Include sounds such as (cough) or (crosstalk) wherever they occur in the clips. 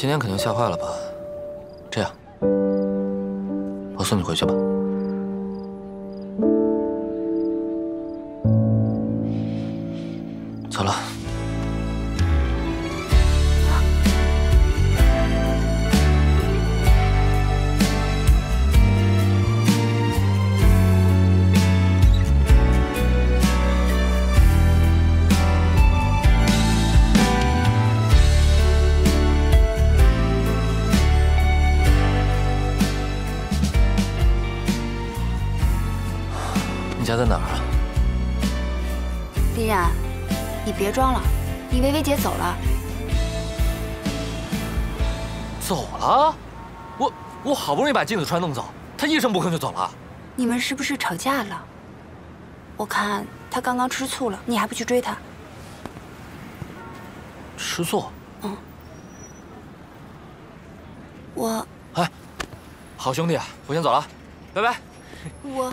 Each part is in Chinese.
今天肯定吓坏了吧？这样，我送你回去吧。别装了，你薇薇姐走了。走了？我我好不容易把金子川弄走，他一声不吭就走了。你们是不是吵架了？我看他刚刚吃醋了，你还不去追他？吃醋？嗯。我哎，好兄弟，我先走了，拜拜。我。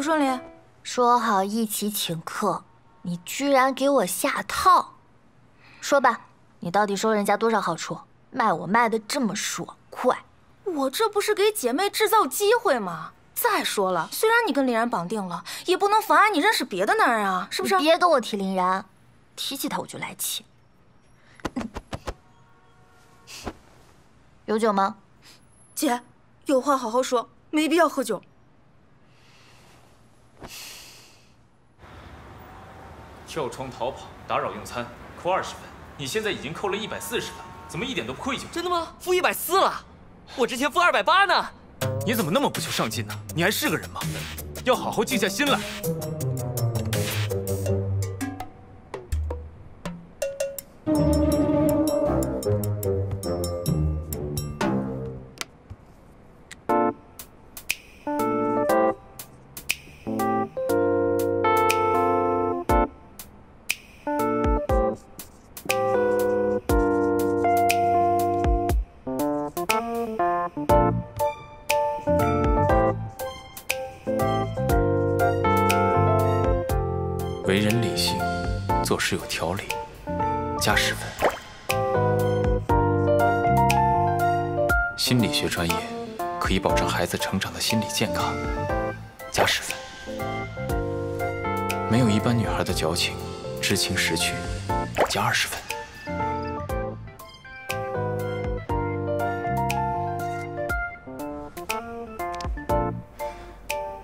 不顺利？说好一起请客，你居然给我下套！说吧，你到底收人家多少好处？卖我卖的这么爽快，我这不是给姐妹制造机会吗？再说了，虽然你跟林然绑定了，也不能妨碍你认识别的男人啊，是不是？别跟我提林然，提起他我就来气。有酒吗？姐，有话好好说，没必要喝酒。跳窗逃跑，打扰用餐，扣二十分。你现在已经扣了一百四十分，怎么一点都不愧疚？真的吗？负一百四了，我之前负二百八呢。你怎么那么不求上进呢？你还是个人吗？要好好静下心来。做事有条理，加十分。心理学专业可以保证孩子成长的心理健康，加十分。没有一般女孩的矫情，知情识趣，加二十分。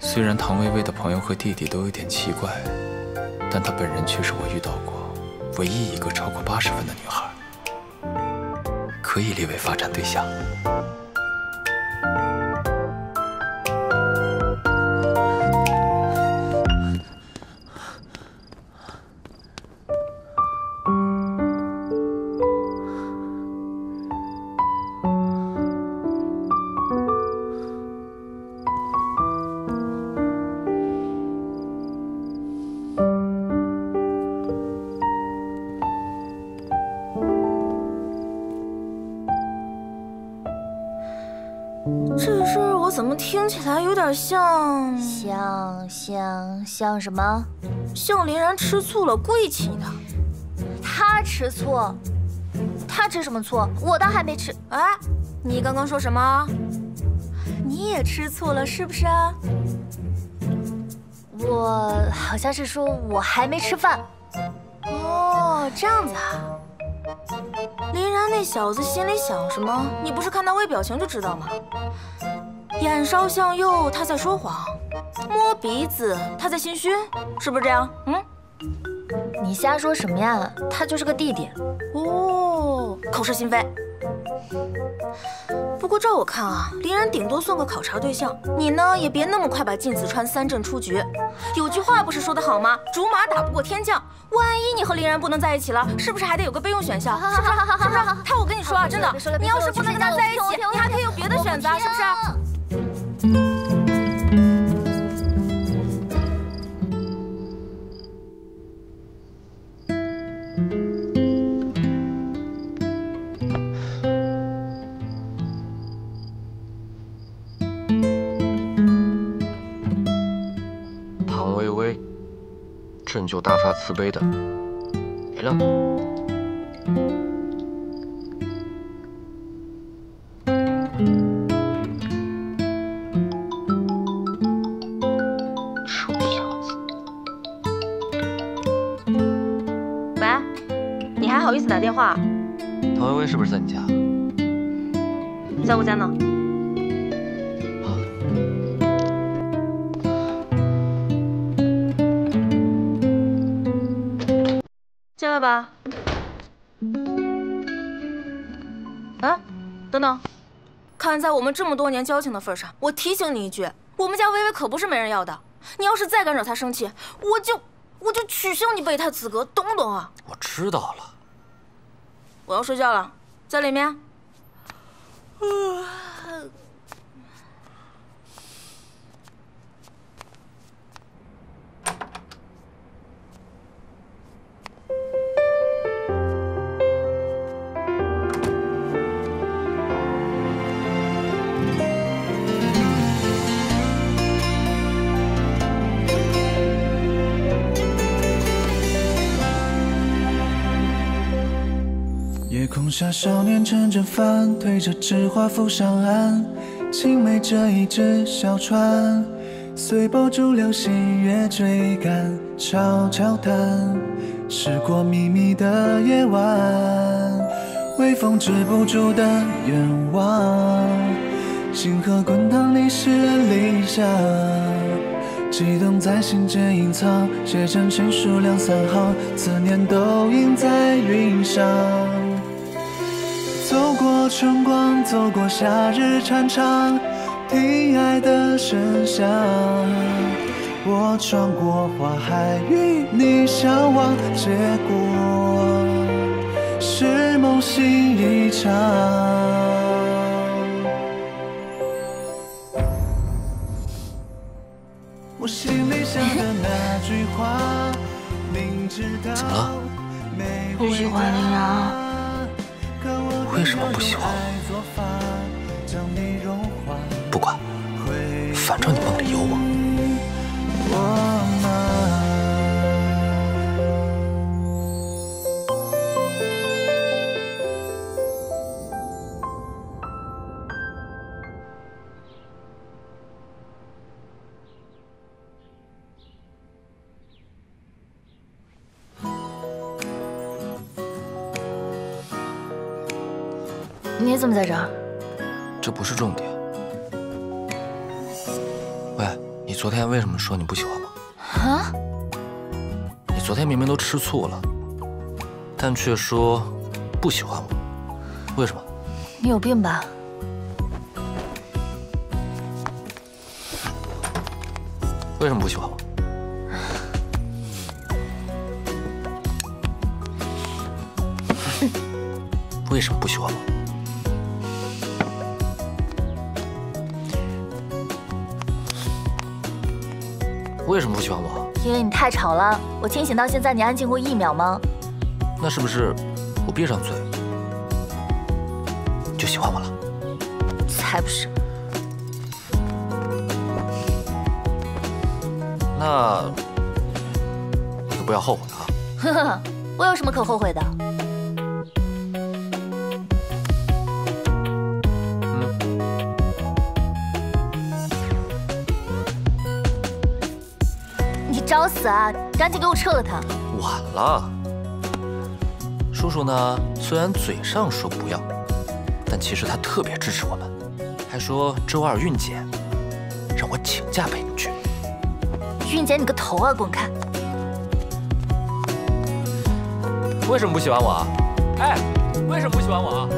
虽然唐薇薇的朋友和弟弟都有点奇怪，但她本人却是我遇到唯一一个超过八十分的女孩，可以列为发展对象。像像像什么？像林然吃醋了，故意气你的。他吃醋？他吃什么醋？我倒还没吃。哎，你刚刚说什么？你也吃醋了是不是？我好像是说我还没吃饭。哦，这样子啊。林然那小子心里想什么？你不是看他微表情就知道吗？眼梢向右，他在说谎；摸鼻子，他在心虚，是不是这样？嗯，你瞎说什么呀？他就是个弟弟。哦，口是心非。不过照我看啊，林然顶多算个考察对象，你呢也别那么快把靳子川三振出局。有句话不是说得好吗？竹马打不过天将。万一你和林然不能在一起了，是不是还得有个备用选项？是不是？是不是？(laughs) 他我跟你说啊，真的，(laughs) 你要是不能跟他在一起，你还可以有别的选择，是不是？朕就大发慈悲的没了。臭小子，喂，你还好意思打电话？唐薇薇是不是在你家？在我家呢。看在我们这么多年交情的份上，我提醒你一句，我们家薇薇可不是没人要的。你要是再敢惹她生气，我就我就取消你备胎资格，懂不懂啊？我知道了。我要睡觉了，在里面。(sighs) 夜空下，少年撑着帆，推着纸花浮上岸，青梅着一只小船，随波逐流，星月追赶，悄悄谈。驶过秘密的夜晚，微风止不住的愿望，星河滚烫，你是理想。悸动在心间隐藏，写成情书两三行，思念都印在云上。春光，走过夏日长长，听爱的声响。我穿过花海，与你相望，结果是梦醒一场。我心里想的那句话，明知道怎么不喜欢林然为什么不喜欢我？不管，反正你梦里有我。你怎么在这儿？这不是重点。喂，你昨天为什么说你不喜欢我？啊？你昨天明明都吃醋了，但却说不喜欢我，为什么？你有病吧？为什么不喜欢我？(laughs) 为什么不喜欢我？为什么不喜欢我？因为你太吵了。我清醒到现在，你安静过一秒吗？那是不是我闭上嘴就喜欢我了？才不是。那你可不要后悔啊！呵呵，我有什么可后悔的？子啊赶紧给我撤了他。晚了。叔叔呢虽然嘴上说不要但其实他特别支持我们还说周二孕检让我请假陪你去。孕检你个头啊滚开。为什么不喜欢我啊？哎为什么不喜欢我啊？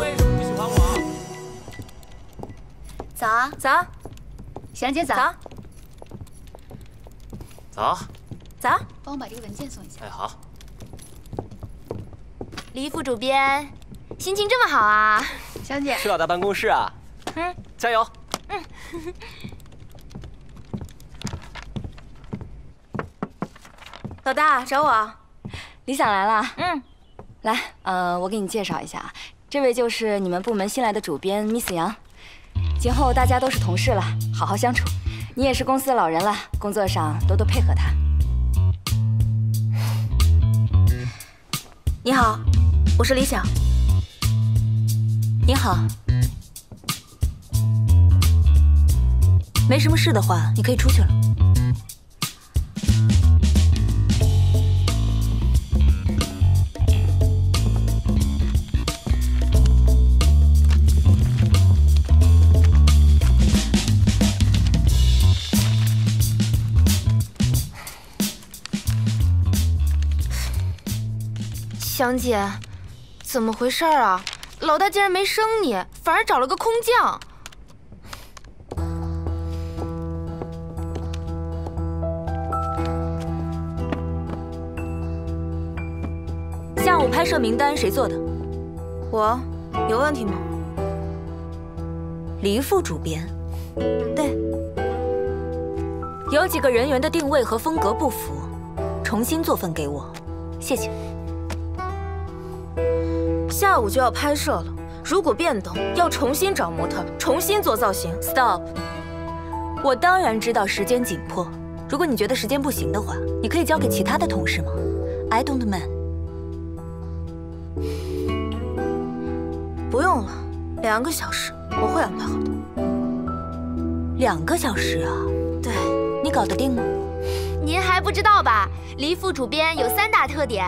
为什么不喜欢我啊？早啊。早啊。想姐早早。早。帮我把这个文件送一下。哎，好。李副主编，心情这么好啊？小姐，去老大办公室啊？嗯，加油。嗯。老大找我，李想来了。嗯，来，呃，我给你介绍一下啊，这位就是你们部门新来的主编 Miss 杨。今后大家都是同事了，好好相处。你也是公司的老人了，工作上多多配合他。你好，我是李想。你好。没什么事的话，你可以出去了。香姐，怎么回事啊？老大竟然没生你，反而找了个空降。下午拍摄名单谁做的？我，有问题吗？黎副主编，对，有几个人员的定位和风格不符，重新做份给我，谢谢。下午就要拍摄了，如果变动，要重新找模特，重新做造型。Stop！我当然知道时间紧迫，如果你觉得时间不行的话，你可以交给其他的同事吗？I don't mind。不用了，两个小时我会安排好的。两个小时啊？对，你搞得定吗？您还不知道吧？黎副主编有三大特点：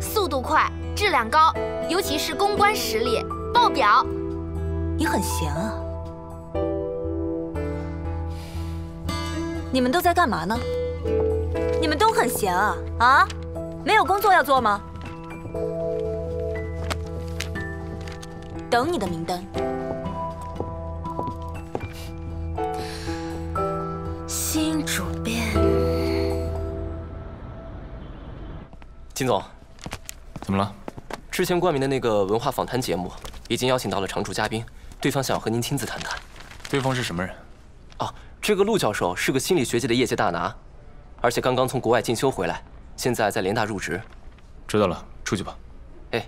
速度快、质量高，尤其是公关实力爆表。你很闲啊？你们都在干嘛呢？你们都很闲啊？啊？没有工作要做吗？等你的名单。新主编，金总，怎么了？之前冠名的那个文化访谈节目已经邀请到了常驻嘉宾，对方想要和您亲自谈谈。对方是什么人？哦，这个陆教授是个心理学界的业界大拿，而且刚刚从国外进修回来，现在在联大入职。知道了，出去吧。哎。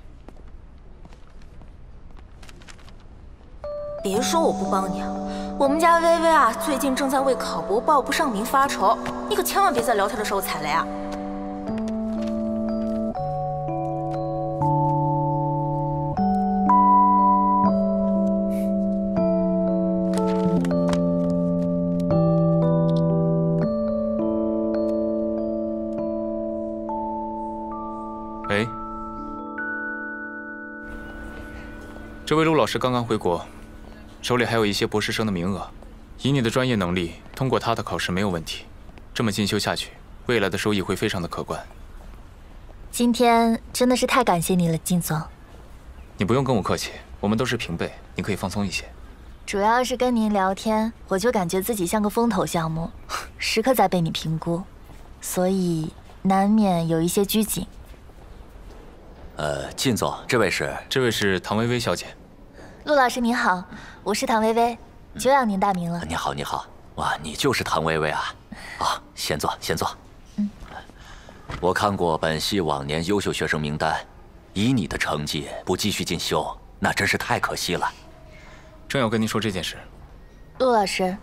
别说我不帮你啊！我们家薇薇啊，最近正在为考博报不上名发愁，你可千万别在聊天的时候踩雷啊！这位陆老师刚刚回国。手里还有一些博士生的名额，以你的专业能力，通过他的考试没有问题。这么进修下去，未来的收益会非常的可观。今天真的是太感谢你了，靳总。你不用跟我客气，我们都是平辈，你可以放松一些。主要是跟您聊天，我就感觉自己像个风投项目，(laughs) 时刻在被你评估，所以难免有一些拘谨。呃，靳总，这位是？这位是唐薇薇小姐。陆老师您好，我是唐薇薇，久仰您大名了。你好，你好，哇，你就是唐薇薇啊！啊，先坐，先坐。嗯，我看过本系往年优秀学生名单，以你的成绩不继续进修，那真是太可惜了。正要跟您说这件事。陆老师，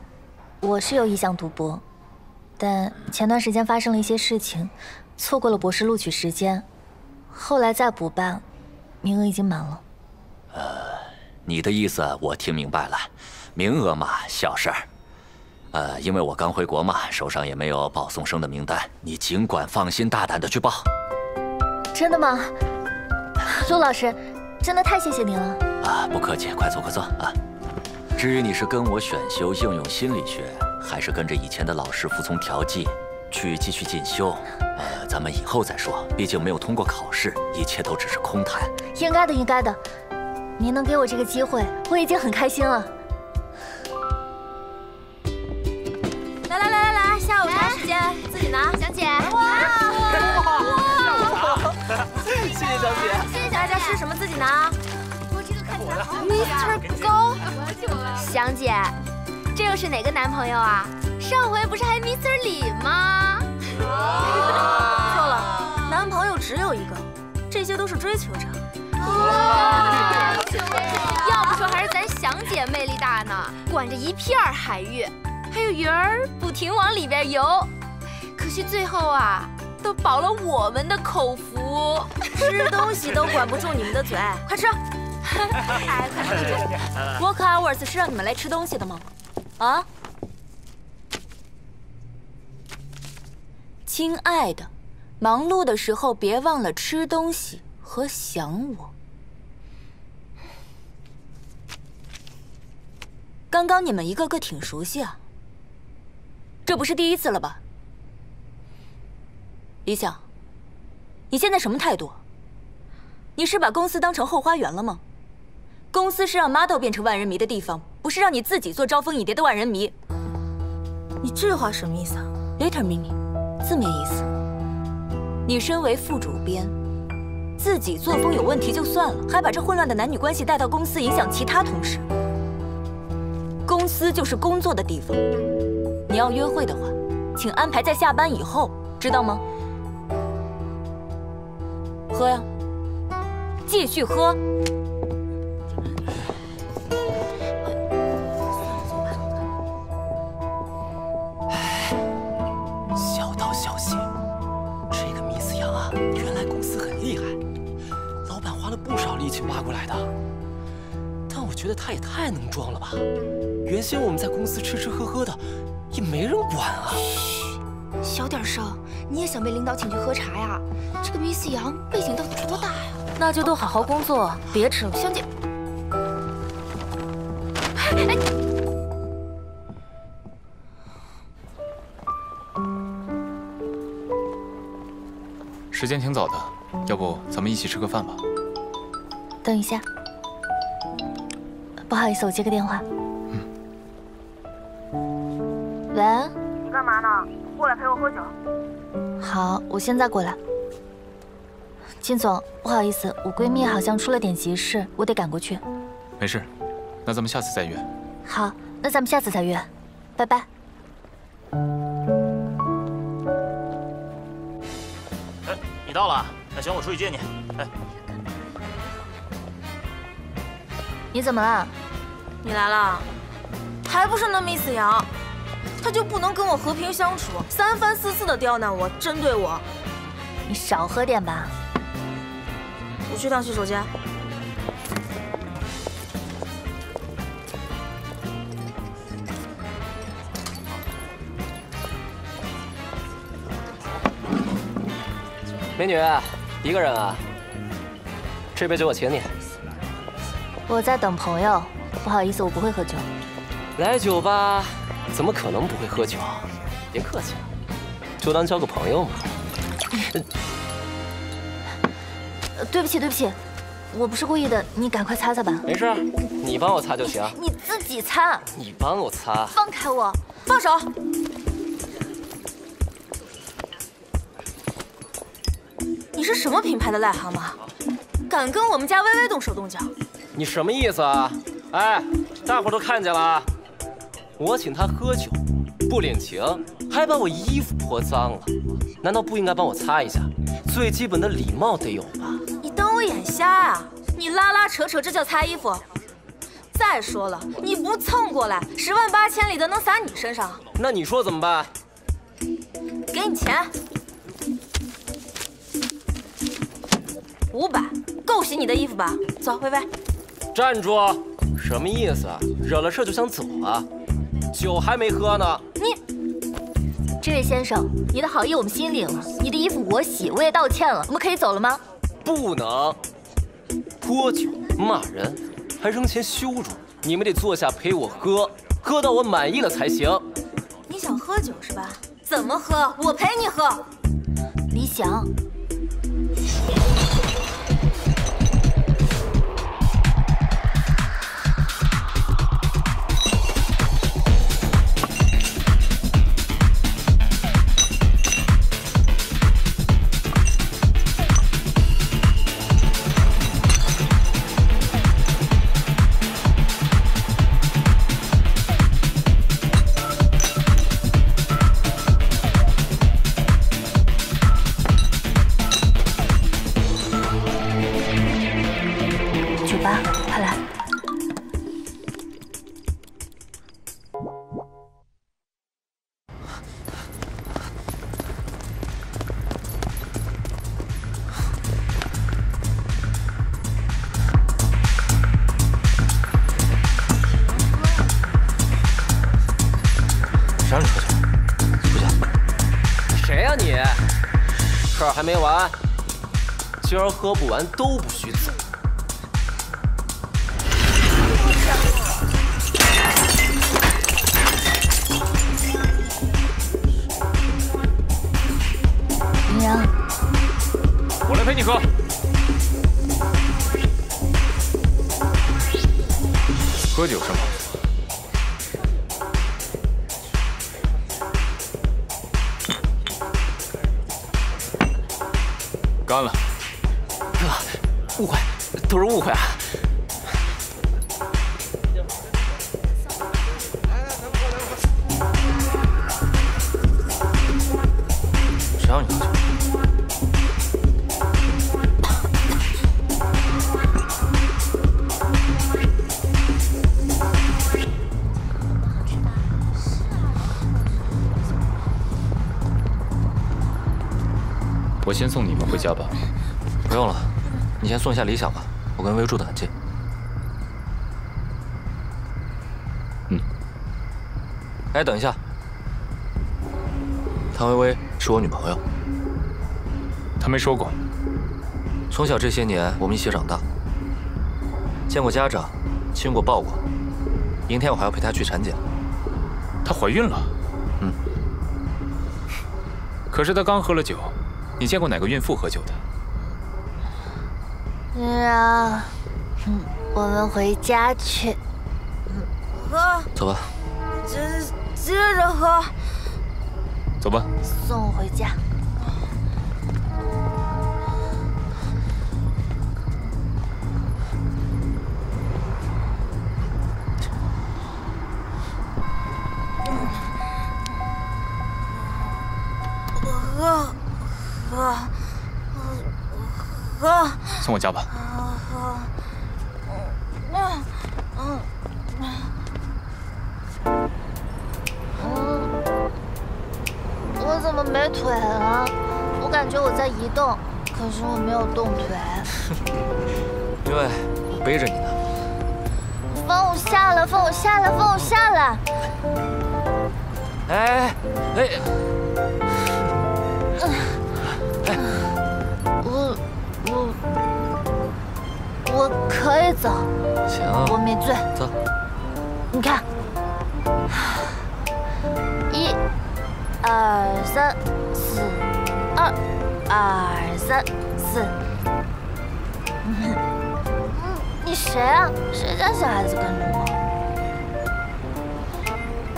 我是有意向读博，但前段时间发生了一些事情，错过了博士录取时间，后来再补办，名额已经满了。呃。你的意思我听明白了，名额嘛小事儿，呃，因为我刚回国嘛，手上也没有保送生的名单，你尽管放心大胆的去报。真的吗，陆老师，真的太谢谢您了。啊，不客气，快坐快坐啊。至于你是跟我选修应用心理学，还是跟着以前的老师服从调剂去继续进修，呃，咱们以后再说。毕竟没有通过考试，一切都只是空谈。应该的，应该的。您能给我这个机会，我已经很开心了。来来来来来，下午茶时间，自己拿。小姐，哇哇哇！谢谢小姐，谢谢小姐。大家吃什么自己拿。我这个看起来好美啊。Mr. 高，小姐，这又是哪个男朋友啊？上回不是还 Mr. 李吗？错 (laughs) 了，男朋友只有一个，这些都是追求者。要不说还是咱祥姐魅力大呢，管着一片海域，还有鱼儿不停往里边游。可惜最后啊，都饱了我们的口福，吃东西都管不住你们的嘴，快吃！哎，快吃快吃！Work hours 是让你们来吃东西的吗？啊？亲爱的，忙碌的时候别忘了吃东西和想我。刚刚你们一个个挺熟悉啊，这不是第一次了吧？李想，你现在什么态度？你是把公司当成后花园了吗？公司是让 model 变成万人迷的地方，不是让你自己做招蜂引蝶的万人迷。你这话什么意思啊？Later meaning，字面意思。你身为副主编，自己作风有问题就算了，还把这混乱的男女关系带到公司，影响其他同事。公司就是工作的地方，你要约会的话，请安排在下班以后，知道吗？喝呀，继续喝。小道消息，这个 Miss 杨啊，原来公司很厉害，老板花了不少力气挖过来的。但我觉得他也太能装了吧！原先我们在公司吃吃喝喝的，也没人管啊。小点声，你也想被领导请去喝茶呀？这个 Miss 杨背景到底多大呀？那就都好好工作，别吃了。香姐，哎。时间挺早的，要不咱们一起吃个饭吧？等一下，不好意思，我接个电话。嗯。喂。你干嘛呢？过来陪我喝酒。好，我现在过来。金总，不好意思，我闺蜜好像出了点急事，我得赶过去。没事，那咱们下次再约。好，那咱们下次再约，拜拜。哎，你到了，那行，我出去接你。哎，你怎么了？你来了，还不是那 Miss 杨，她就不能跟我和平相处，三番四次的刁难我，针对我。你少喝点吧。我去趟洗手间。美女，一个人啊？这杯酒我请你。我在等朋友，不好意思，我不会喝酒。来酒吧，怎么可能不会喝酒？别客气了，就当交个朋友嘛。呃，对不起，对不起，我不是故意的，你赶快擦擦吧。没事，你帮我擦就行。你自己擦。你帮我擦。放开我，放手。你是什么品牌的癞蛤蟆？敢跟我们家微微动手动脚？你什么意思啊？哎，大伙都看见了，我请他喝酒，不领情，还把我衣服泼脏了，难道不应该帮我擦一下？最基本的礼貌得有吧？你当我眼瞎啊？你拉拉扯扯，这叫擦衣服？再说了，你不蹭过来，十万八千里的能洒你身上？那你说怎么办？给你钱，五百，够洗你的衣服吧？走，薇薇。站住！什么意思？惹了事就想走啊？酒还没喝呢。你，这位先生，你的好意我们心领了，你的衣服我洗，我也道歉了，我们可以走了吗？不能，泼酒骂人，还扔钱羞辱，你们得坐下陪我喝，喝到我满意了才行。你想喝酒是吧？怎么喝？我陪你喝。李想。没完，今儿喝不完都不许走。先送你们回家吧。不用了，你先送一下李想吧，我跟薇住的很近。嗯。哎，等一下，谭薇薇是我女朋友。她没说过。从小这些年，我们一起长大，见过家长，亲过抱过。明天我还要陪她去产检。她怀孕了？嗯。可是她刚喝了酒，你见过哪个孕妇喝酒的？林然，嗯，我们回家去。喝，走吧。接接着喝。走吧。送我回家。送我家吧。喝，嗯嗯嗯，我怎么没腿了？我感觉我在移动，可是我没有动腿。(laughs) 因为我背着你呢。放我下来！放我下来！放我下来！哎哎哎！我可以走。行。我没醉。走。你看，一、二、三、四、二、二、三、四。(laughs) 你谁啊？谁家小孩子跟着我？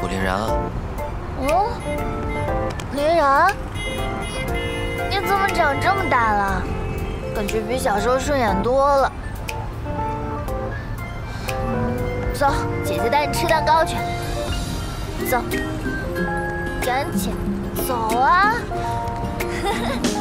我林然啊。哦，林然，你怎么长这么大了？感觉比小时候顺眼多了。走，姐姐带你吃蛋糕去。走，赶紧走啊！呵 (laughs) 呵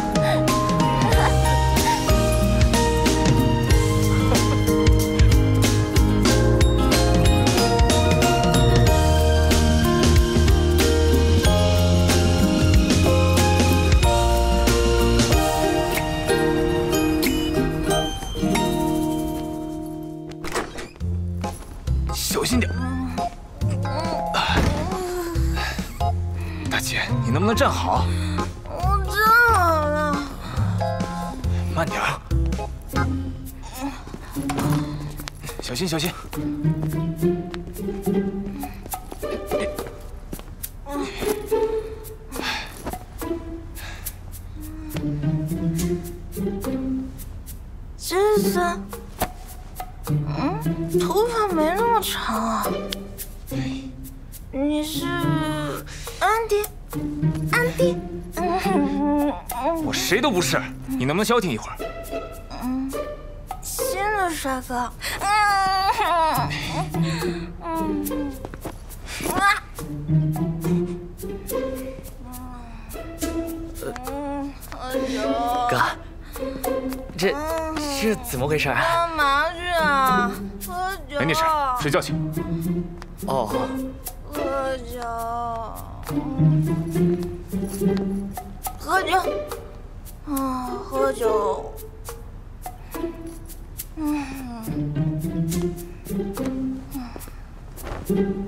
消停一会儿？嗯，新的帅哥。嗯啊！哥，这这怎么回事啊？干嘛去啊？喝酒。没你事，睡觉去。哦。喝酒。喝酒。啊，喝酒。嗯。嗯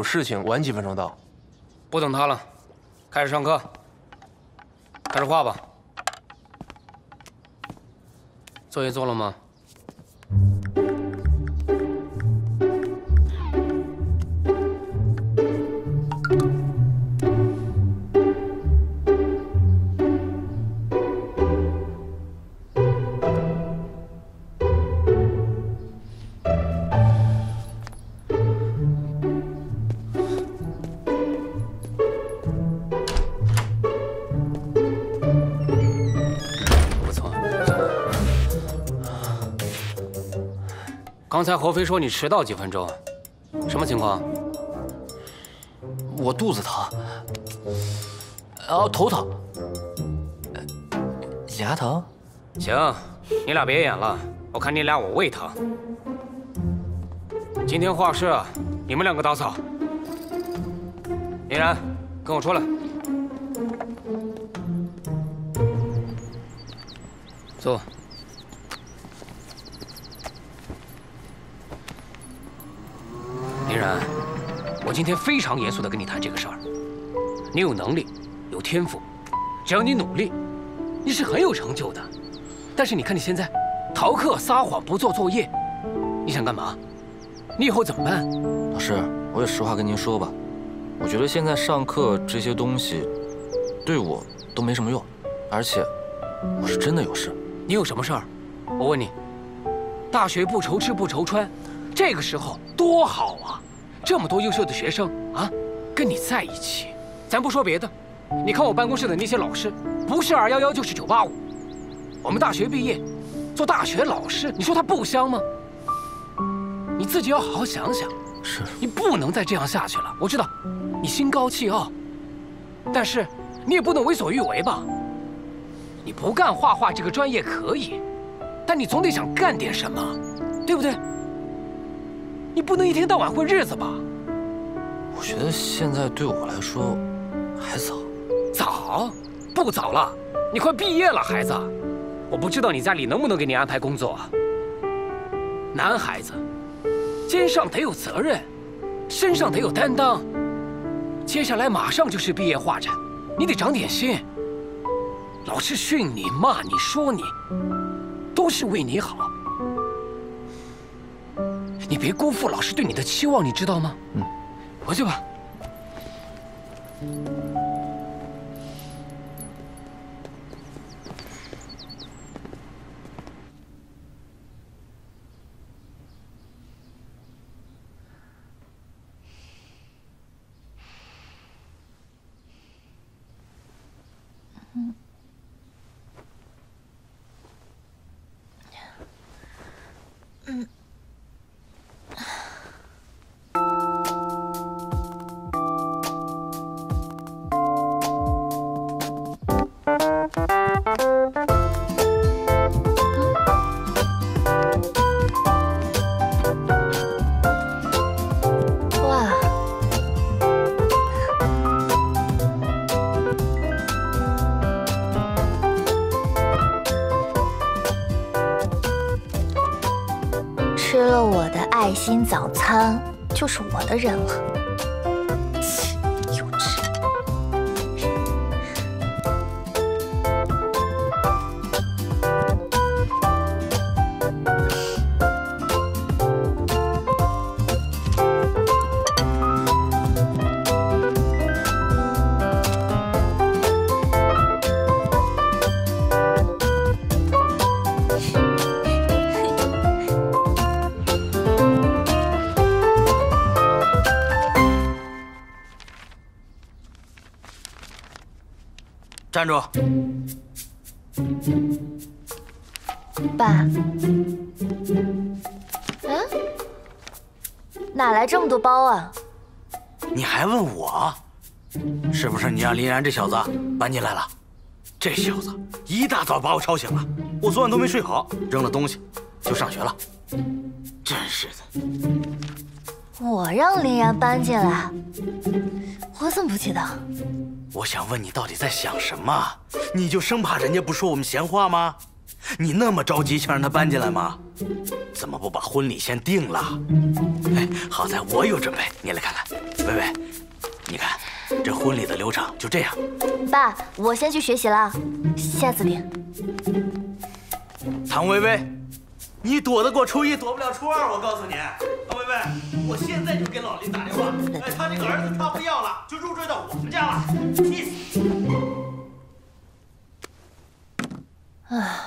有事情，晚几分钟到。不等他了，开始上课。开始画吧。作业做了吗？刚才何飞说你迟到几分钟，什么情况？我肚子疼，哦，头疼，呃牙疼。行，你俩别演了，我看你俩我胃疼。今天画室你们两个打扫。林然，跟我出来。坐。我今天非常严肃的跟你谈这个事儿。你有能力，有天赋，只要你努力，你是很有成就的。但是你看你现在，逃课、撒谎、不做作业，你想干嘛？你以后怎么办？老师，我也实话跟您说吧，我觉得现在上课这些东西，对我都没什么用，而且我是真的有事。你有什么事儿？我问你，大学不愁吃不愁穿，这个时候多好啊！这么多优秀的学生啊，跟你在一起。咱不说别的，你看我办公室的那些老师，不是二幺幺就是九八五。我们大学毕业，做大学老师，你说他不香吗？你自己要好好想想。是。你不能再这样下去了。我知道，你心高气傲，但是你也不能为所欲为吧？你不干画画这个专业可以，但你总得想干点什么，对不对？你不能一天到晚混日子吧？我觉得现在对我来说还早。早？不早了，你快毕业了，孩子。我不知道你家里能不能给你安排工作啊。男孩子，肩上得有责任，身上得有担当。接下来马上就是毕业画展，你得长点心。老师训你、骂你、说你，都是为你好。你别辜负老师对你的期望，你知道吗？嗯，回去吧。心早餐就是我的人了。站住！爸，嗯，哪来这么多包啊？你还问我？是不是你让林然这小子搬进来了？这小子一大早把我吵醒了，我昨晚都没睡好，扔了东西就上学了。真是的！我让林然搬进来，我怎么不记得？我想问你到底在想什么？你就生怕人家不说我们闲话吗？你那么着急想让他搬进来吗？怎么不把婚礼先定了？哎，好在我有准备，你来看看。薇薇，你看，这婚礼的流程就这样。爸，我先去学习了，下次定。唐薇薇，你躲得过初一，躲不了初二。我告诉你，唐薇薇，我现在就给老林打电话。(laughs) 哎，他这个儿子他不要了，就入赘到我们家了。气死！唉。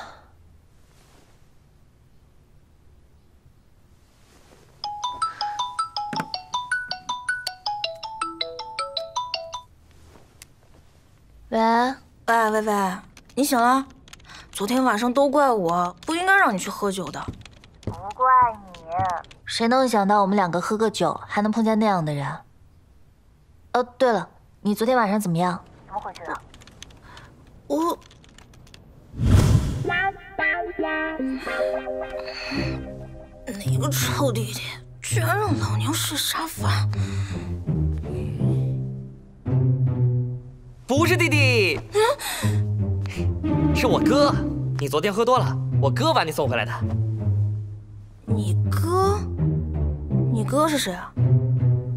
喂，喂，薇薇，你醒了？昨天晚上都怪我，不让你去喝酒的。不怪你，谁能想到我们两个喝个酒还能碰见那样的人？哦，对了，你昨天晚上怎么样？怎么回去的？我……哪个臭弟弟居然让老娘睡沙发！不是弟弟，是我哥。你昨天喝多了，我哥把你送回来的。你哥？你哥是谁啊？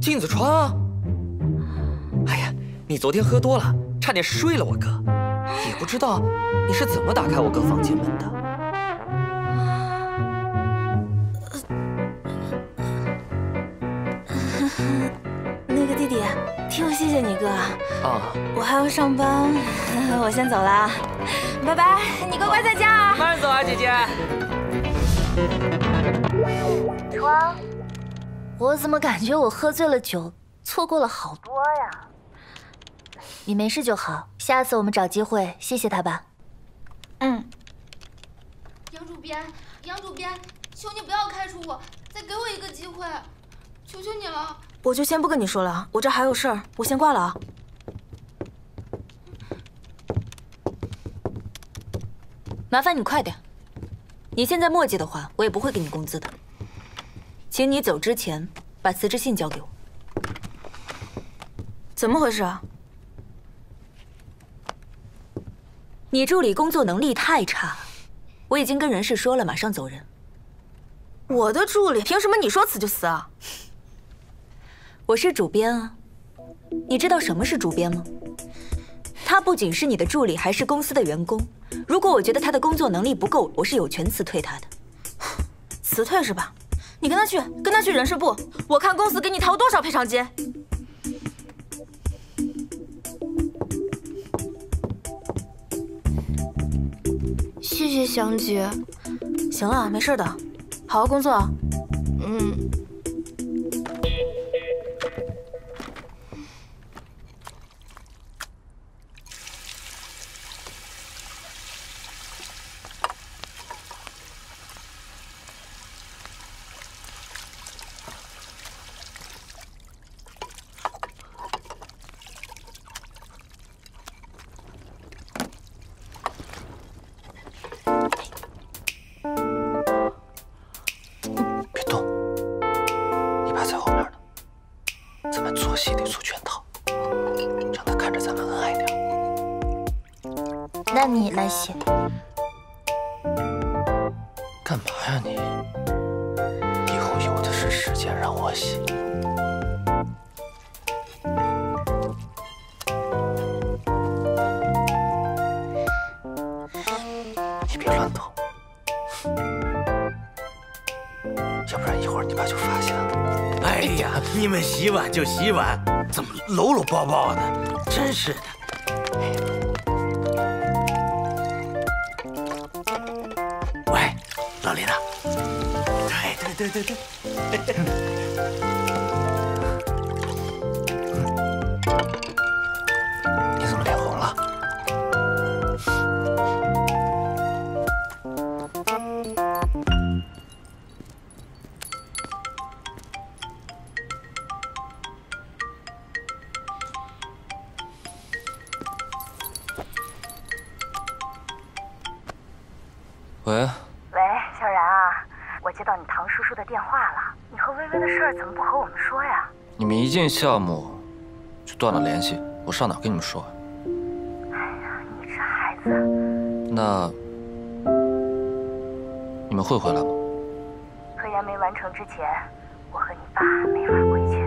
靳子川啊！哎呀，你昨天喝多了，差点睡了我哥，也不知道你是怎么打开我哥房间门的。(laughs) 替我谢谢你哥。啊，我还要上班，(laughs) 我先走了，拜拜，你乖乖在家啊。慢走啊，姐姐。川，我怎么感觉我喝醉了酒，错过了好多呀？你没事就好，下次我们找机会谢谢他吧。嗯。杨主编，杨主编，求你不要开除我，再给我一个机会，求求你了。我就先不跟你说了，我这还有事儿，我先挂了啊。麻烦你快点，你现在墨迹的话，我也不会给你工资的。请你走之前把辞职信交给我。怎么回事啊？你助理工作能力太差，我已经跟人事说了，马上走人。我的助理凭什么你说辞就辞啊？我是主编啊，你知道什么是主编吗？他不仅是你的助理，还是公司的员工。如果我觉得他的工作能力不够，我是有权辞退他的。辞退是吧？你跟他去，跟他去人事部，我看公司给你掏多少赔偿金。谢谢香姐。行了，没事的，好好工作啊。嗯。哎，对对你们一进项目就断了联系，我上哪跟你们说啊？哎呀，你这孩子。那你们会回来吗？科研没完成之前，我和你爸没法回去。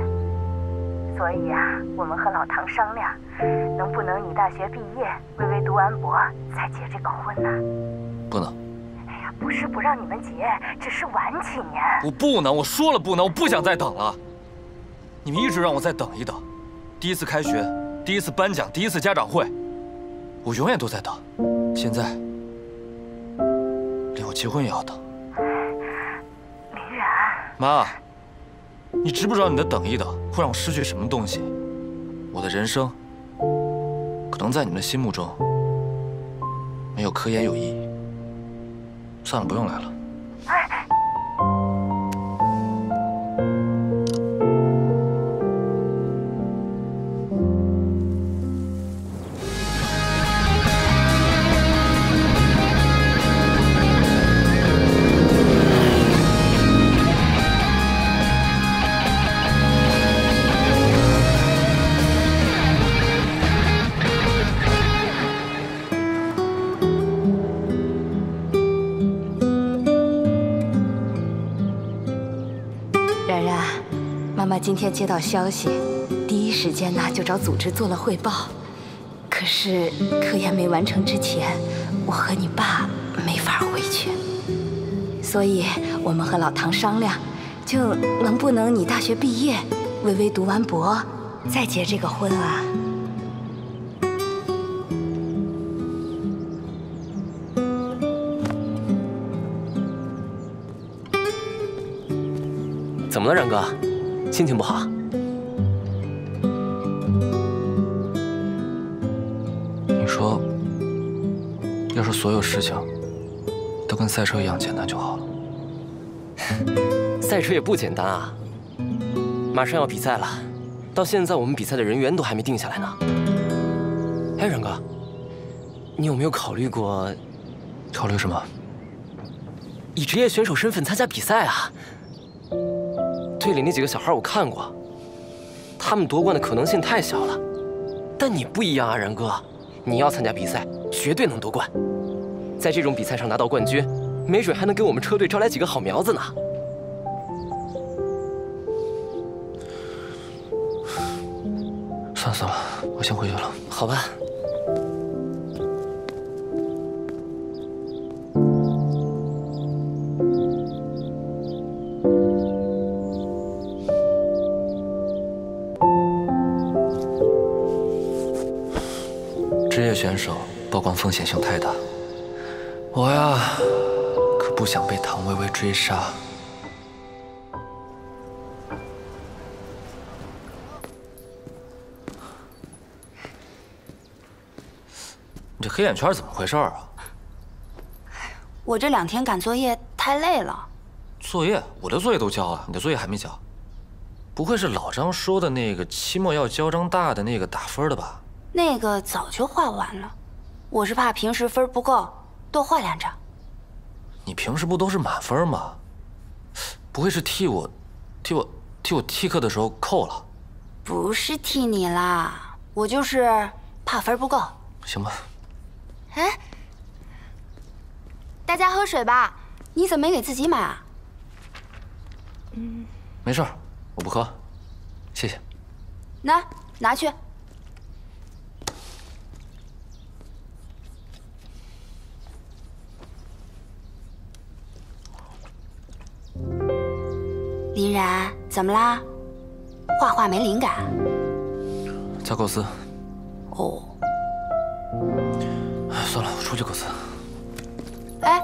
所以啊，我们和老唐商量，能不能你大学毕业，微微读完博再结这个婚呢？不能。哎呀，不是不让你们结，只是晚几年。我不能，我说了不能，我不想再等了。你们一直让我再等一等，第一次开学，第一次颁奖，第一次家长会，我永远都在等。现在，连我结婚也要等。林然，妈，你知不知道你的等一等会让我失去什么东西？我的人生，可能在你们的心目中，没有科研有意义。算了，不用来了。今天接到消息，第一时间呢就找组织做了汇报。可是科研没完成之前，我和你爸没法回去，所以我们和老唐商量，就能不能你大学毕业，薇薇读完博，再结这个婚啊？怎么了，然哥？心情不好？你说，要是所有事情都跟赛车一样简单就好了。(laughs) 赛车也不简单啊！马上要比赛了，到现在我们比赛的人员都还没定下来呢。哎，然哥，你有没有考虑过？考虑什么？以职业选手身份参加比赛啊！队里那几个小孩我看过，他们夺冠的可能性太小了。但你不一样啊，然哥，你要参加比赛，绝对能夺冠。在这种比赛上拿到冠军，没准还能给我们车队招来几个好苗子呢。算了算了，我先回去了。好吧。风险性太大，我呀，可不想被唐薇薇追杀。你这黑眼圈怎么回事啊？我这两天赶作业太累了。作业，我的作业都交了，你的作业还没交？不会是老张说的那个期末要交张大的那个打分的吧？那个早就画完了，我是怕平时分不够，多画两张。你平时不都是满分吗？不会是替我、替我、替我替课的时候扣了？不是替你啦，我就是怕分不够。行吧。哎，大家喝水吧。你怎么没给自己买啊？嗯，没事，我不喝，谢谢。那，拿去。林然，怎么啦？画画没灵感？在构思。哦。算了，我出去构思。哎。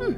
嗯。